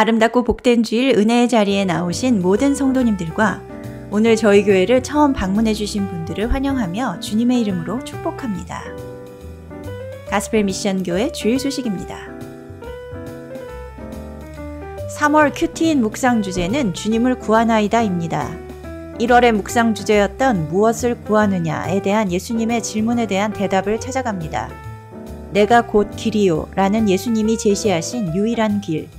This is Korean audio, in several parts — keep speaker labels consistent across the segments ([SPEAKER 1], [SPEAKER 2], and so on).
[SPEAKER 1] 아름답고 복된 주일 은혜의 자리에 나오신 모든 성도님들과 오늘 저희 교회를 처음 방문해 주신 분들을 환영하며 주님의 이름으로 축복합니다. 가스펠 미션 교회 주일 소식입니다. 3월 큐티인 묵상 주제는 주님을 구하나이다입니다. 1월의 묵상 주제였던 무엇을 구하느냐에 대한 예수님의 질문에 대한 대답을 찾아갑니다. 내가 곧 길이요 라는 예수님이 제시하신 유일한 길,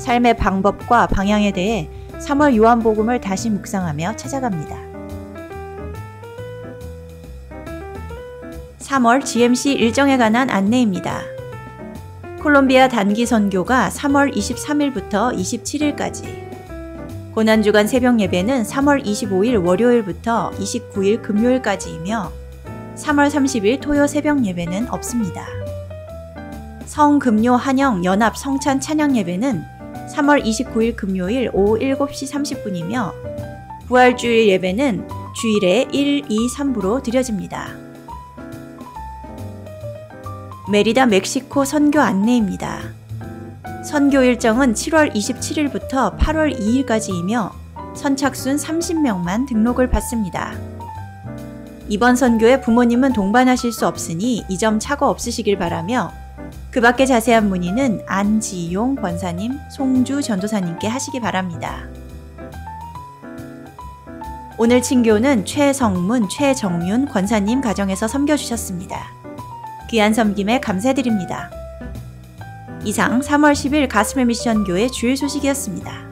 [SPEAKER 1] 삶의 방법과 방향에 대해 3월 요한복음을 다시 묵상하며 찾아갑니다. 3월 GMC 일정에 관한 안내입니다. 콜롬비아 단기 선교가 3월 23일부터 27일까지 고난주간 새벽 예배는 3월 25일 월요일부터 29일 금요일까지이며 3월 30일 토요 새벽 예배는 없습니다. 성금요 한영 연합 성찬 찬양 예배는 3월 29일 금요일 오후 7시 30분이며 부활주일 예배는 주일에 1, 2, 3부로 드려집니다. 메리다 멕시코 선교 안내입니다. 선교 일정은 7월 27일부터 8월 2일까지이며 선착순 30명만 등록을 받습니다. 이번 선교에 부모님은 동반하실 수 없으니 이 점 착오 없으시길 바라며 그 밖의 자세한 문의는 안지용 권사님, 송주 전도사님께 하시기 바랍니다. 오늘 친교는 최성문, 최정윤 권사님 가정에서 섬겨주셨습니다. 귀한 섬김에 감사드립니다. 이상 3월 10일 가스메 미션 교회 주일 소식이었습니다.